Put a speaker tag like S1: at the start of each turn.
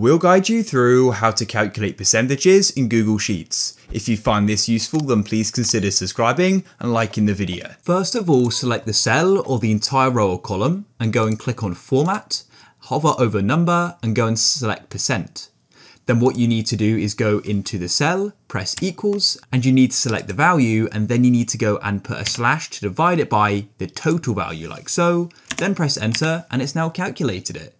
S1: We'll guide you through how to calculate percentages in Google Sheets. If you find this useful, then please consider subscribing and liking the video. First of all, select the cell or the entire row or column and go and click on Format, hover over Number and go and select Percent. Then what you need to do is go into the cell, press equals, and you need to select the value, and then you need to go and put a slash to divide it by the total value like so, then press enter, and it's now calculated it.